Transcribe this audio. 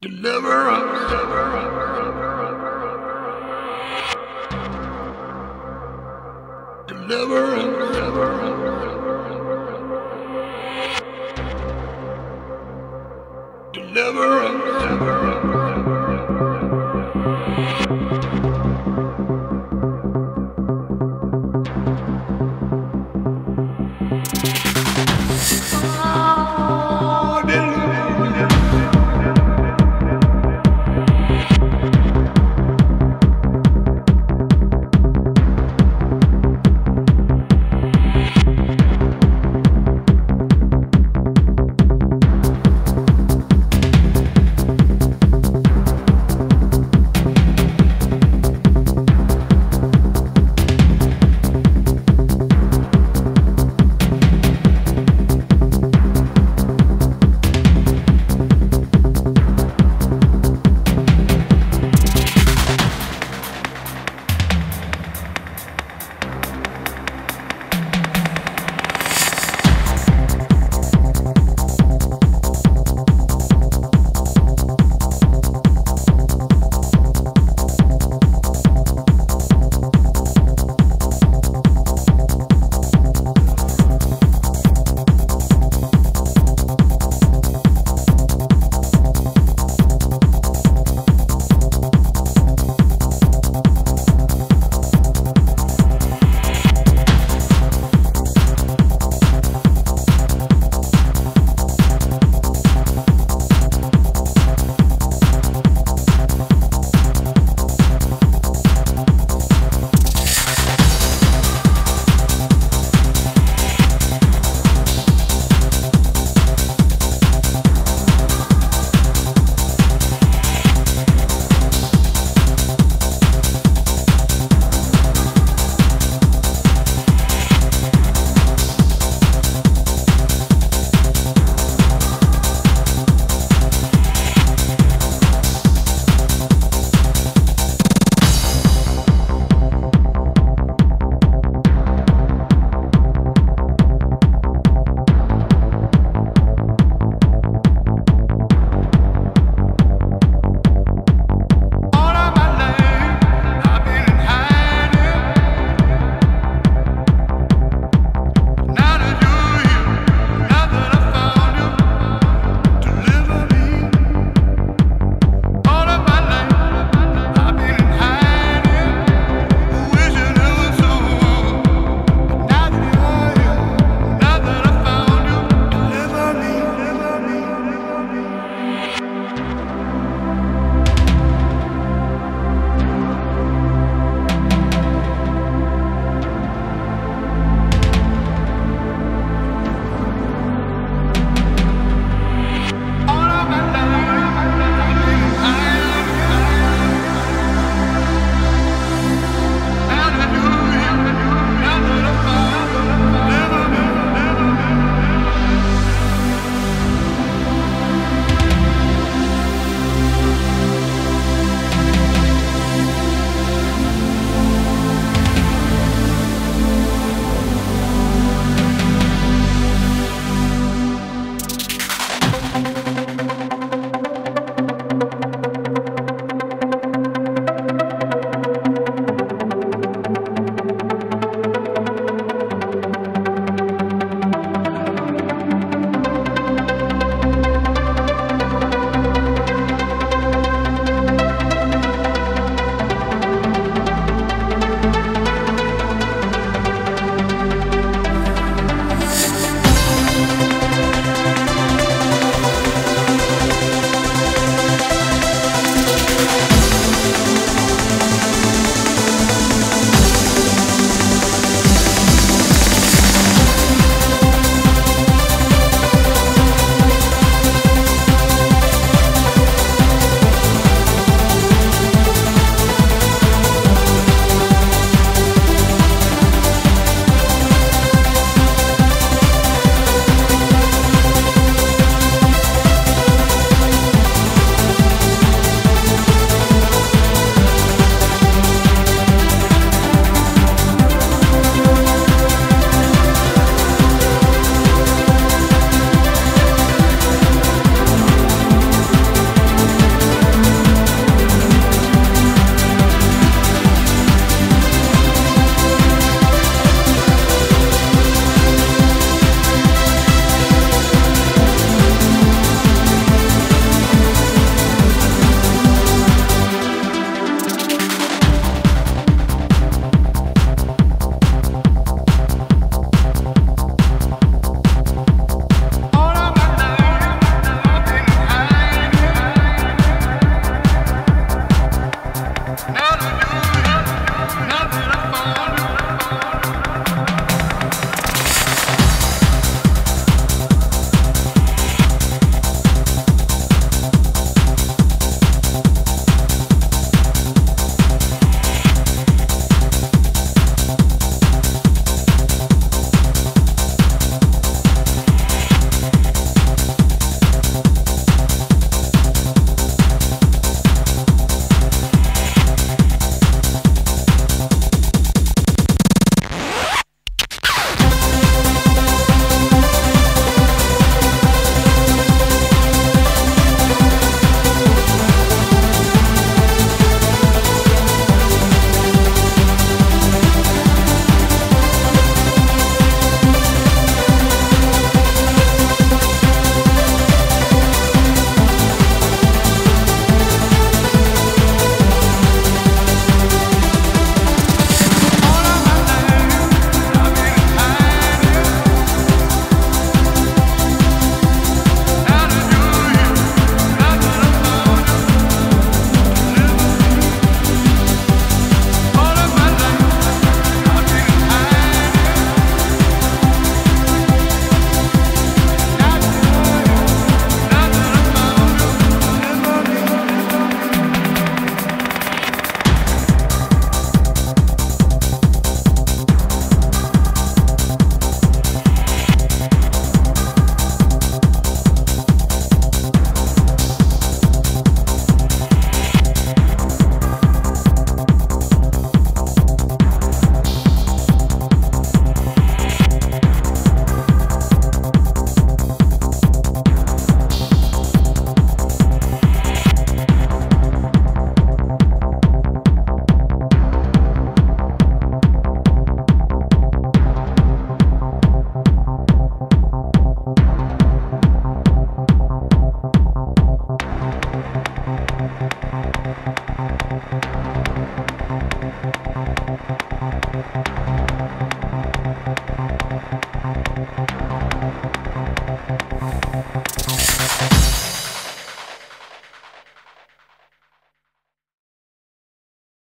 Deliver. Deliver. Deliver. Deliver. Deliver. Deliver. Hallelujah. Thank you.